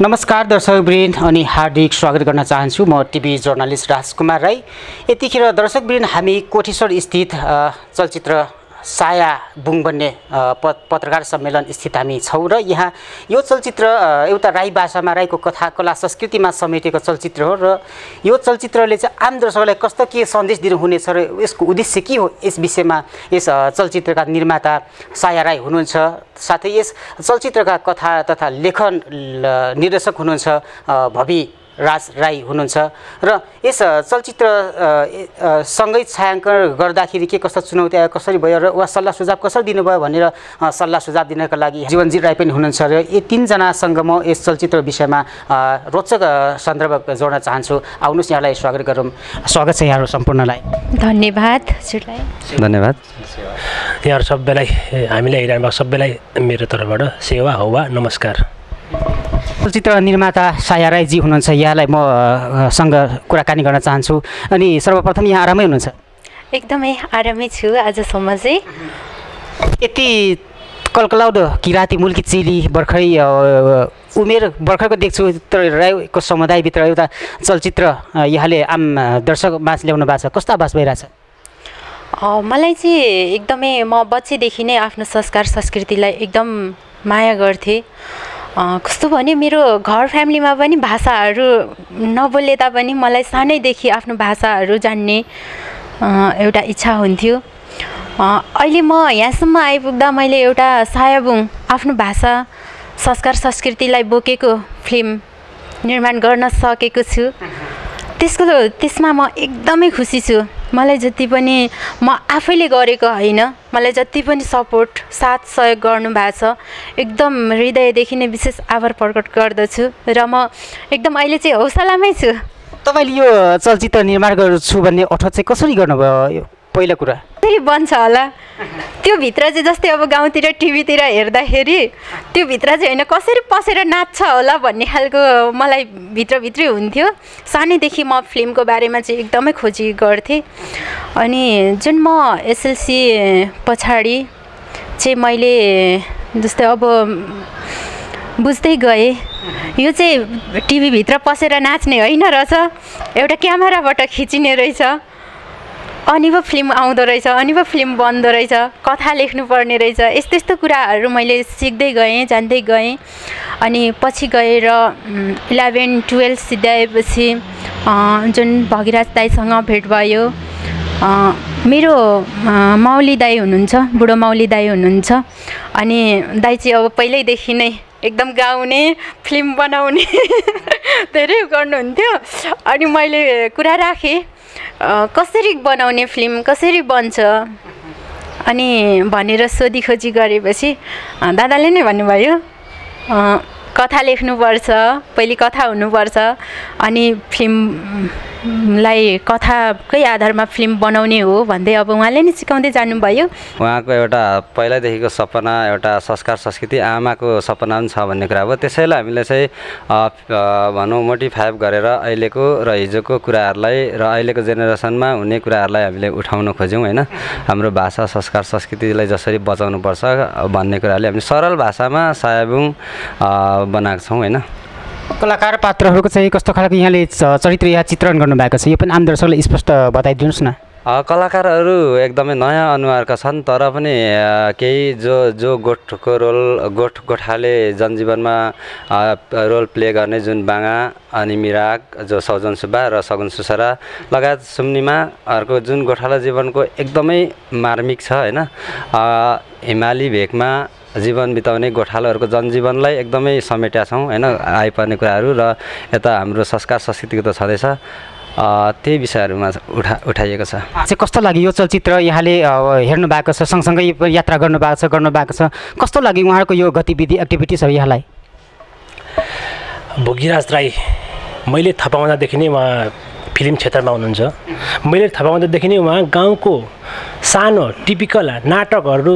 नमस्कार दर्शकवृन्द अनि हार्दिक स्वागत गर्न चाहन्छु। म टिभी जर्नलिस्ट राजकुमार राई। यतिखेर दर्शकवृन्द हामी कोठेश्वर स्थित चलचित्र साया बुङ भन्ने पत्रकार सम्मेलन स्थित हामी छौँ र यहाँ यो चलचित्र एउटा राई भाषामा राईको कथा कला संस्कृतिमा समेटेको चलचित्र हो र यो चलचित्रले चाहिँ आम दर्शकलाई कस्तो के सन्देश दिनुहुनेछ र यसको उद्देश्य के हो यस विषयमा यस चलचित्रका निर्माता साया राई हुनुहुन्छ। साथै यस चलचित्रका कथा तथा लेखन निर्देशक हुनुहुन्छ भवि राज राई हुनुहुन्छ। र यस चलचित्र सँगै छायाङ्कन गर्दाखेरि के कस्तो चुनौती आयो कसरी भयो र उहाँ सल्लाह सुझाव कसरी दिनुभयो भनेर सल्लाह सुझाव दिनका लागि जीवनजी राई पनि हुनुहुन्छ र यी तिनजनासँग म यस चलचित्र विषयमा रोचक सन्दर्भ जोड्न चाहन्छु। आउनुहोस् यहाँलाई स्वागत गरौँ। स्वागत छ यहाँहरू सम्पूर्णलाई। धन्यवाद धन्यवाद। यहाँहरू सबैलाई हामीलाई हेरिरहनु भएको सबैलाई मेरो तर्फबाट सेवा हौवा नमस्कार। चलचित्र निर्माता साया राईजी हुनुहुन्छ। यहाँलाई सँग कुराकानी गर्न चाहन्छु। अनि सर्वप्रथम यहाँ आरामै हुनुहुन्छ? एकदमै आरामै छु आजसम्म चाहिँ। यति कलकलाउदो किराँती मुल्की चेली भर्खरै उमेर भर्खरको देख्छु तर राईको समुदायभित्र एउटा चलचित्र यहाँले आम दर्शक माझ ल्याउनु भएको छ। कस्तो आवाज भइरहेछ? मलाई चाहिँ एकदमै म बच्चैदेखि नै आफ्नो संस्कार संस्कृतिलाई एकदम माया गर्थेँ। कस्तो भने मेरो घर फ्यामिलीमा पनि भाषाहरू नबोले तापनि मलाई सानैदेखि आफ्नो भाषाहरू जान्ने एउटा इच्छा हुन्थ्यो। अहिले म यहाँसम्म आइपुग्दा मैले एउटा सायाबुङ आफ्नो भाषा संस्कार संस्कृतिलाई बोकेको फिल्म निर्माण गर्न सकेको छु। त्यसको त्यसमा म एकदमै खुसी छु। मलाई जति पनि म आफैले गरेको होइन मलाई जति पनि सपोर्ट साथ सहयोग गर्नुभएको छ एकदम हृदयदेखि नै विशेष आभार प्रकट गर्दछु र म एकदम अहिले चाहिँ हौसलामै छु। तपाईँले यो चलचित्र निर्माण गर्छु भन्ने अठोट चाहिँ कसरी गर्नुभयो पहिलो कुरा। कसरी बन्छ होला। त्यो भित्र चाहिँ जस्तै अब गाउँतिर टिभीतिर हेर्दाखेरि त्यो भित्र चाहिँ होइन कसरी पसेर नाच्छ होला भन्ने खालको मलाई भित्रभित्रै हुन्थ्यो। सानैदेखि म फिल्मको बारेमा चाहिँ एकदमै खोजी गर्थेँ। अनि जुन म एसएलसी पछाडि चाहिँ मैले जस्तै अब बुझ्दै गएँ यो चाहिँ टिभीभित्र पसेर नाच्ने होइन रहेछ। एउटा क्यामेराबाट खिचिने रहेछ। अनि पो फिल्म आउँदो रहेछ अनि पो फिल्म बन्दो रहेछ कथा लेख्नुपर्ने रहेछ। यस्तो यस्तो कुराहरू मैले सिक्दै गएँ जान्दै गएँ। अनि पछि गएर इलेभेन टुवेल्भ सिद्ध्याएपछि अँ, जुन भगिराज दाईसँग भेट भयो मेरो माउली दाई हुनुहुन्छ बुढो माउली दाई हुनुहुन्छ। अनि दाई चाहिँ अब पहिल्यैदेखि नै एकदम गाउने फिल्म बनाउने धेरै गर्नुहुन्थ्यो। अनि मैले कुरा राखेँ। कसरी बनाउने फिल्म कसरी बन्छ? अनि भनेर सोधीखोजी गरेपछि दादाले नै भन्नुभयो कथा लेख्नुपर्छ पहिले कथा हुनुपर्छ अनि फिल्मलाई कथाकै आधारमा फिल्म बनाउने हो भन्दै अब उहाँले नै सिकाउँदै जानुभयो। उहाँको एउटा पहिल्यैदेखिको सपना एउटा संस्कार संस्कृति आमाको सपना पनि छ भन्ने कुरा। हो त्यसैले हामीले चाहिँ भनौँ मोटिफाइभ गरेर अहिलेको र हिजोको कुराहरूलाई र अहिलेको जेनेरेसनमा हुने कुराहरूलाई हामीले उठाउन खोज्यौँ होइन? हाम्रो भाषा संस्कार संस्कृतिलाई जसरी बचाउनुपर्छ भन्ने कुराहरूले हामी सरल भाषामा सायाबुङ बनाएको छौँ होइन? कलाकार पात्रहरूको चाहिँ कस्तो खालको यहाँले चरित्र या चित्रण गर्नुभएको छ? यो पनि आम दर्शकलाई स्पष्ट बताइदिनुहोस् न। कलाकारहरू एकदमै नयाँ अनुहारका छन् तर पनि केही जो जो गोठको रोल गोठ गोठाले जनजीवनमा रोल प्ले गर्ने जुन बाङा अनि मिराग जो सौजन सुब्बा र सगुन सुसरा लगायत सुम्निमाहरूको जुन गोठाला जीवनको एकदमै मार्मिक छ होइन? हिमाली भेगमा जीवन बिताउने गोठालाहरूको जनजीवनलाई एकदमै समेट्या छौँ होइन? आइपर्ने कुराहरू र यता हाम्रो संस्कार संस्कृतिको त छँदैछ। अ, त्यही विषयहरूमा उठा उठाइएको छ। चाहिँ कस्तो लाग्यो यो चलचित्र? यहाँले हेर्नु भएको छ सँगसँगै यात्रा गर्नुभएको छ गर्नुभएको छ। कस्तो लाग्यो उहाँहरूको यो गतिविधि एक्टिभिटिजहरू यहाँलाई? भोगिराज राई मैले थाहा पाउँदादेखि नै उहाँ फिल्म क्षेत्रमा हुनुहुन्छ। मैले थाहा पाउँदादेखि नै उहाँ गाउँको सानो टिपिकल नाटकहरू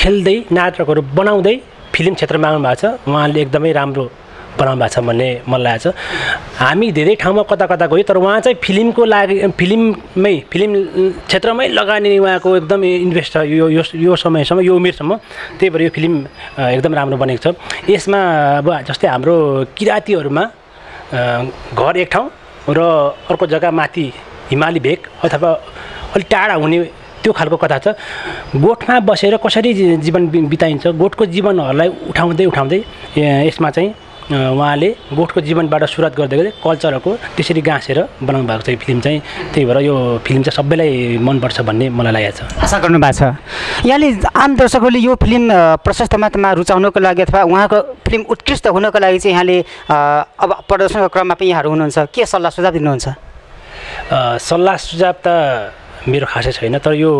खेल्दै नाटकहरू बनाउँदै फिल्म क्षेत्रमा आउनु भएको छ। उहाँले एकदमै राम्रो बनाउनु भएको छ भन्ने मलाई लागेको छ। हामी धेरै ठाउँमा कता कता गयो तर उहाँ चाहिँ फिल्मको लागि फिल्ममै फिल्म क्षेत्रमै लगानी उहाँको एकदम इन्भेस्ट छ। यो यो यो समयसम्म यो उमेरसम्म त्यही भएर यो फिल्म एकदम राम्रो बनेको छ। यसमा अब जस्तै हाम्रो किराँतीहरूमा घर एक ठाउँ र अर्को जग्गा माथि हिमाली भेग अथवा अलिक टाढा हुने त्यो खालको कथा छ। गोठमा बसेर कसरी जीवन बिताइन्छ? गोठको जीवनहरूलाई उठाउँदै उठाउँदै यसमा चाहिँ उहाँले गोठको जीवनबाट सुरुवात गर्दै गर्दै कल्चरहरूको त्यसरी गाँसेर बनाउनु भएको छ यो फिल्म चाहिँ। त्यही भएर यो फिल्म चाहिँ सबैलाई मनपर्छ भन्ने मलाई लागेको छ। आशा गर्नु भएको छ। यहाँले आम दर्शकहरूले यो फिल्म प्रशस्त मात्रामा रुचाउनको लागि अथवा उहाँको फिल्म उत्कृष्ट हुनको लागि चाहिँ यहाँले अब प्रदर्शनको क्रममा पनि यहाँहरू हुनुहुन्छ। के सल्लाह सुझाव दिनुहुन्छ? सल्लाह सुझाव त मेरो खासै छैन तर यो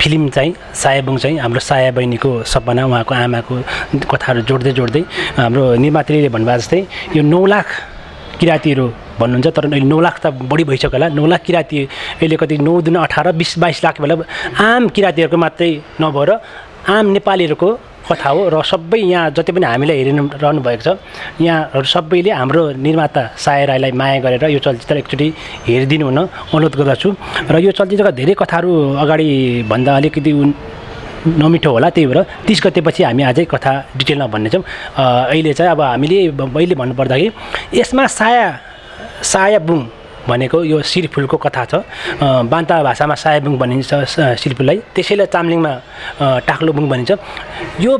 फिल्म चाहिँ सायाबुङ चाहिँ हाम्रो साया बहिनीको सपना उहाँको आमाको कथाहरू जोड्दै जोड्दै हाम्रो निर्मात्रीले भन्नुभएको जस्तै यो नौ लाख किराँतीहरू भन्नुहुन्छ तर अहिले नौ लाख त बढी भइसक्यो होला। नौ लाख किराँती अहिले कति नौ दुन अठार बिस बाइस लाख बेला आम किराँतीहरूको मात्रै नभएर आम नेपालीहरूको कथा हो र सबै यहाँ जति पनि हामीलाई हेरिरहनु भएको छ यहाँहरू सबैले हाम्रो निर्माता साय राईलाई माया गरेर यो चलचित्र एकचोटि हेरिदिनु हुन अनुरोध गर्दछु। र यो चलचित्रका धेरै कथाहरू अगाडि भन्दा अलिकति नमिठो होला त्यही भएर तिस गतेपछि हामी अझै कथा डिटेलमा भन्नेछौँ। अहिले चाहिँ अब हामीले अहिले भन्नुपर्दाखेरि यसमा साया सायाबुङ भनेको यो सिरफुलको कथा छ। बान्ता भाषामा सायाबुङ भनिन्छ सिरफुललाई त्यसैले चाम्लिङमा टाक्लोबुङ भनिन्छ। यो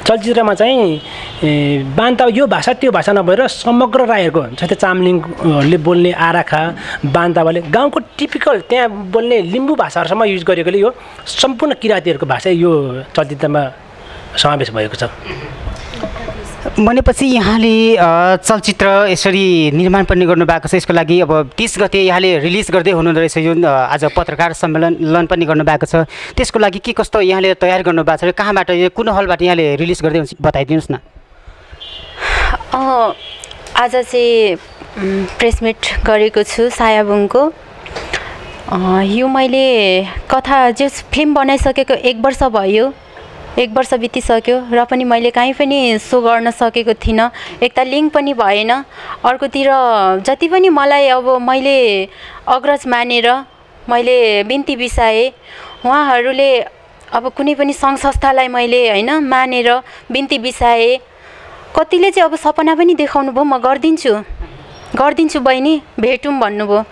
चलचित्रमा चाहिँ बान्ता यो भाषा त्यो भाषा नभएर समग्र राईहरूको जस्तै चामलिङले बोल्ने आराखा बान्तावाले गाउँको टिपिकल त्यहाँ बोल्ने लिम्बू भाषाहरूसम्म युज गरेकोले यो सम्पूर्ण किराँतीहरूको भाषा यो चलचित्रमा समावेश भएको छ। भनेपछि यहाँले चलचित्र यसरी निर्माण पनि गर्नुभएको छ। यसको लागि अब तिस गते यहाँले रिलिज गर्दै हुनुहुँदो रहेछ जुन आज पत्रकार सम्मेलन पनि गर्नुभएको छ। त्यसको लागि के कस्तो यहाँले तयार गर्नुभएको छ कहाँबाट यो कुन हलबाट यहाँले रिलिज गर्दै हुन्छ बताइदिनुहोस् न। आज चाहिँ प्रेस मिट गरेको छु सायाबुङको। यो मैले कथा जे फिल्म बनाइसकेको एक वर्ष भयो। एक वर्ष बितिसक्यो र पनि मैले कहीँ पनि सो गर्न सकेको थिइनँ। एक त लिङ्क पनि भएन। अर्कोतिर जति पनि मलाई अब मैले अग्रज मानेर मैले बिन्ती बिसाएँ उहाँहरूले अब कुनै पनि सङ्घ संस्थालाई मैले होइन मानेर बिन्ती बिसाएँ। कतिले चाहिँ अब सपना पनि देखाउनु भयो म गरिदिन्छु। गरिदिन्छु बहिनी भेटौँ भन्नुभयो।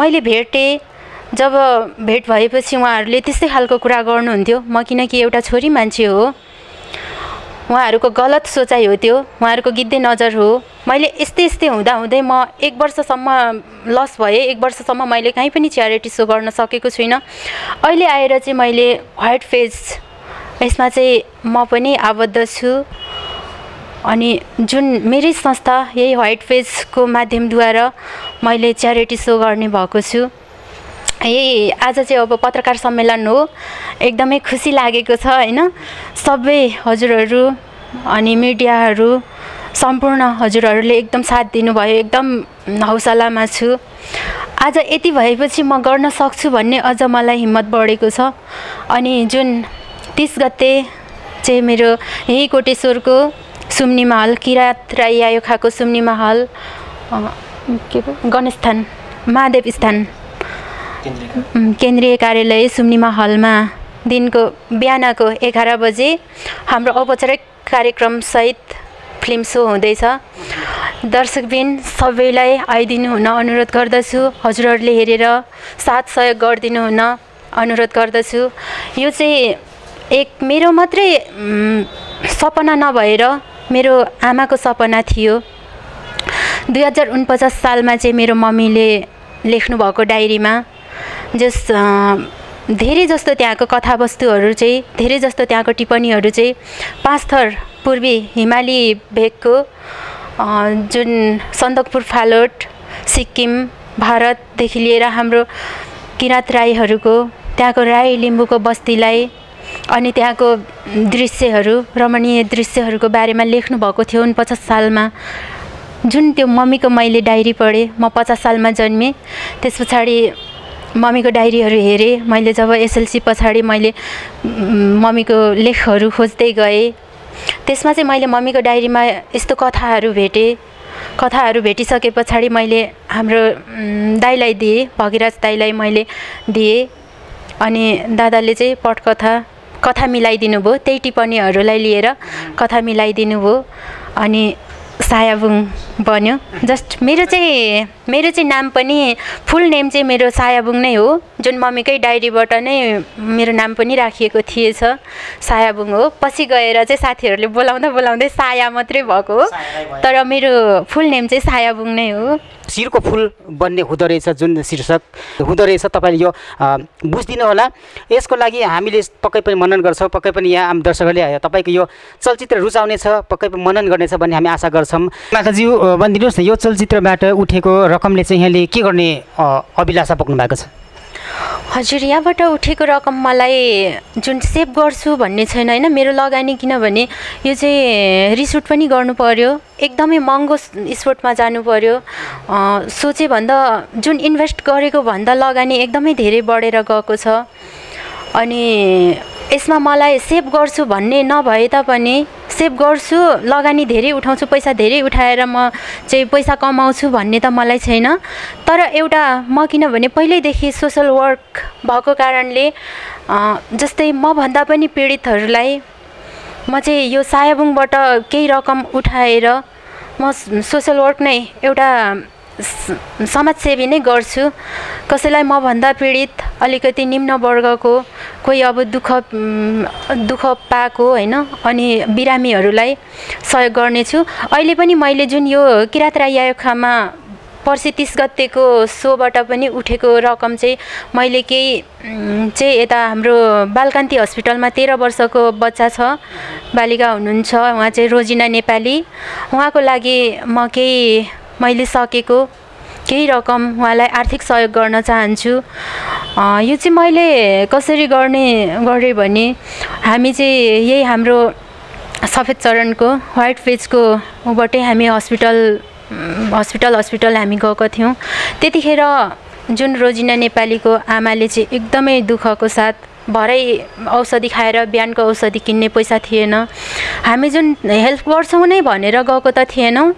मैले भेटेँ। जब भेट भएपछि उहाँहरूले त्यस्तै खालको कुरा गर्नुहुन्थ्यो। म किनकि एउटा छोरी मान्छे हो। उहाँहरूको गलत सोचाइ हो त्यो। उहाँहरूको गिद्धे नजर हो। मैले यस्तै यस्तै हुँदा हुँदै म एक वर्षसम्म लस भएँ एक वर्षसम्म मैले कहीँ पनि च्यारिटी सो गर्न सकेको छुइनँ। अहिले आएर चाहिँ मैले व्हाइट फेस यसमा चाहिँ म पनि आबद्ध छु। अनि जुन मेरै संस्था यही व्हाइट फेजको माध्यमद्वारा मैले च्यारिटी सो गर्ने भएको छु। यही आज चाहिँ अब पत्रकार सम्मेलन हो। एकदमै खुसी लागेको छ होइन? सबै हजुरहरू अनि मिडियाहरू सम्पूर्ण हजुरहरूले एकदम साथ दिनुभयो। एकदम हौसलामा छु। आज यति भएपछि म गर्न सक्छु भन्ने अझ मलाई हिम्मत बढेको छ। अनि जुन तिस गते चाहिँ मेरो यही कोटेश्वरको सुम्नी महल किराँत राई आयोखाको सुम्नी महल के पो? गणेश स्थान महादेव स्थान केन्द्रीय कार्यालय? सुम्निमा हलमा दिनको बिहानको एघार बजे हाम्रो औपचारिक कार्यक्रमसहित फिल्म सो हुँदैछ। दर्शकबिन सबैलाई आइदिनु हुन अनुरोध गर्दछु। हजुरहरूले हेरेर साथ सहयोग गरिदिनु हुन अनुरोध गर्दछु। यो चाहिँ एक मेरो मात्रै सपना नभएर मेरो आमाको सपना थियो। दुई हजार उनपचास सालमा चाहिँ मेरो मम्मीले लेख्नुभएको डायरीमा जस धेरै जस्तो त्यहाँको कथावस्तुहरू चाहिँ धेरै जस्तो त्यहाँको टिप्पणीहरू चाहिँ पाँच थर पूर्वी हिमाली भेगको जुन सन्दकपुर फालोट सिक्किम भारतदेखि लिएर हाम्रो किराँत राईहरूको त्यहाँको राई लिम्बूको बस्तीलाई अनि त्यहाँको दृश्यहरू रमणीय दृश्यहरूको बारेमा लेख्नुभएको थियो उनपचास सालमा। जुन त्यो मम्मीको मैले डायरी पढेँ म पचास सालमा जन्मेँ त्यस पछाडि मम्मीको डायरीहरू हेरेँ। मैले जब एसएलसी पछाडि मैले मम्मीको लेखहरू खोज्दै गएँ। त्यसमा चाहिँ मैले मम्मीको डायरीमा यस्तो कथाहरू भेटेँ। कथाहरू भेटिसके पछाडि मैले हाम्रो उम्, दाइलाई दिएँ भगिराज दाइलाई मैले दिएँ। अनि दादाले चाहिँ पटकथा कथा मिलाइदिनु भयो त्यही टिप्पणीहरूलाई लिएर कथा मिलाइदिनु भयो अनि सायाबुङ बन्यो। जस्ट मेरो चाहिँ मेरो चाहिँ नाम पनि फुल नेम चाहिँ मेरो सायाबुङ नै हो जुन मम्मीकै डायरीबाट नै मेरो नाम पनि राखिएको थिएछ सायाबुङ हो। पछि गएर चाहिँ साथीहरूले बोलाउँदा बोलाउँदै साया मात्रै भएको हो। तर मेरो फुल नेम चाहिँ सायाबुङ नै हो। शिरको फुल बन्ने हुँदो रहेछ जुन शीर्षक हुँदो रहेछ तपाईँले यो बुझिदिनु होला। यसको लागि हामीले पक्कै पनि मनन गर्छौँ पक्कै पनि यहाँ आम दर्शकहरूले तपाईँको यो चलचित्र रुचाउनेछ पक्कै पनि मनन गर्नेछ भन्ने हामी आशा गर्छौँ। माताज्यू भनिदिनुहोस् न यो चलचित्रबाट उठेको रकमले चाहिँ यहाँले के गर्ने अभिलाषा बोक्नु भएको छ? हजुर यहाँबाट उठेको रकम मलाई जुन सेभ गर्छु भन्ने छैन होइन? मेरो लगानी किनभने यो चाहिँ रिसुट पनि गर्नु पर्यो एकदमै महँगो स्पोर्टमा जानु पर्यो। सोचे भन्दा जुन इन्भेस्ट गरेको भन्दा लगानी एकदमै धेरै बढेर गएको छ। अनि यसमा मलाई सेभ गर्छु भन्ने नभए तापनि सेभ गर्छु लगानी धेरै उठाउँछु पैसा धेरै उठाएर म चाहिँ पैसा कमाउँछु भन्ने त मलाई छैन। तर एउटा म किनभने पहिल्यैदेखि सोसल वर्क भएको कारणले जस्तै मभन्दा पनि पीडितहरूलाई म चाहिँ यो सायाबुङबाट केही रकम उठाएर म सोसल वर्क नै एउटा समाजसेवी नै गर्छु। कसैलाई मभन्दा पीडित अलिकति निम्न वर्गको कोही अब दुःख दुःख पाएको होइन अनि बिरामीहरूलाई सहयोग गर्नेछु। अहिले पनि मैले जुन यो किराँत राई आयोखामा पर्सि तिस गतेको सोबाट पनि उठेको रकम चाहिँ मैले केही चाहिँ यता हाम्रो बालकान्ति हस्पिटलमा तेह्र वर्षको बच्चा छ बालिका हुनुहुन्छ उहाँ चाहिँ रोजिना नेपाली। उहाँको लागि म केही मैले सकेको केही रकम उहाँलाई आर्थिक सहयोग गर्न चाहन्छु। यो चाहिँ मैले कसरी गर्ने गरेँ भने हामी चाहिँ यही हाम्रो सफेद चरणको व्हाइट पेजको ऊबाटै हामी हस्पिटल हस्पिटल हस्पिटल हामी गएको थियौँ। त्यतिखेर जुन रोजिना नेपालीको आमाले चाहिँ एकदमै दुःखको साथ भरै औषधि खाएर बिहानको औषधि किन्ने पैसा थिएन। हामी जुन हेल्प गर्छौँ नै भनेर गएको त थिएनौँ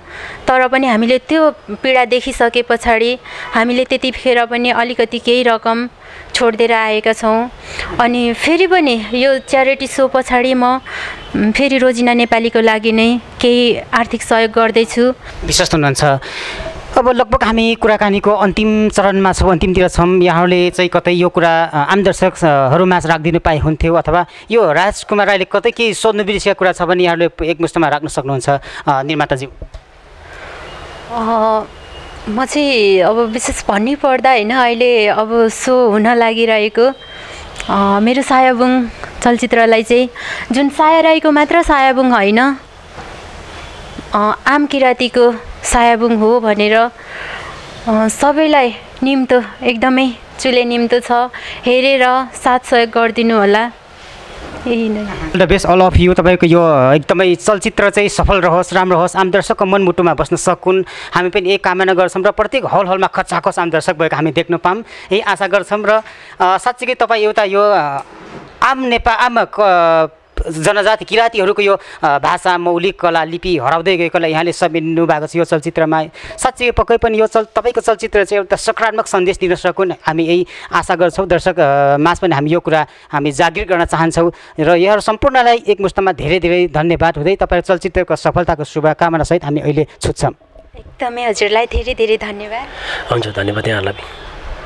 तर पनि हामीले त्यो पीडा देखिसके पछाडि हामीले त्यतिखेर पनि अलिकति केही रकम छोडिदिएर आएका छौँ। अनि फेरि पनि यो च्यारिटी सो पछाडि म फेरि रोजिना नेपालीको लागि नै केही आर्थिक सहयोग गर्दैछु। विश्वस्त हुनुहुन्छ। अब लगभग हामी कुराकानीको अन्तिम चरणमा छौँ अन्तिमतिर छौँ। यहाँहरूले चाहिँ कतै यो कुरा आम दर्शकहरूमा राखिदिनु पाए हुन्थ्यो अथवा यो राजकुमार राईले कतै केही सोध्नु बिर्सेको कुरा छ भने यहाँहरूले एकमुष्टमा राख्न सक्नुहुन्छ। निर्माताज्यू म चाहिँ अब विशेष भन्नै पर्दा होइन अहिले अब सो हुन लागिरहेको मेरो सायाबुङ चलचित्रलाई चाहिँ जुन साया राईको मात्र सायाबुङ होइन आम किराँतीको सायाबुङ हो भनेर सबैलाई निम्तो एकदमै चुले निम्तो छ। हेरेर साथ सहयोग गरिदिनु होला। The best all of you तपाईँको यो एकदमै चलचित्र चाहिँ सफल रहोस् राम्रो होस्। आम दर्शकको मनमुटुमा बस्न सकुन्। हामी पनि यही कामना गर्छौँ र प्रत्येक हल हलमा खचाखच आम दर्शक भएको हामी देख्न पाऊँ। यही आशा गर्छौँ र साँच्चीकै तपाईँ एउटा यो आम नेपाल आम जनजाति किराँतीहरूको यो भाषा मौलिक कला लिपि हराउँदै गएकोलाई यहाँले समेट्नु भएको छ यो चलचित्रमा। साँच्चै पक्कै पनि यो चल तपाईँको चलचित्र चाहिँ एउटा सकारात्मक सन्देश दिन सकुन्। हामी यही आशा गर्छौँ दर्शक माझ पनि हामी यो कुरा हामी जागृत गर्न चाहन्छौँ। र यहाँहरू सम्पूर्णलाई एकमुष्टमा धेरै धेरै धन्यवाद हुँदै तपाईँको चलचित्रको सफलताको शुभकामनासहित हामी अहिले छुट्छौँ एकदमै हजुरलाई धेरै धेरै धन्यवाद। हुन्छ धन्यवाद यहाँहरूलाई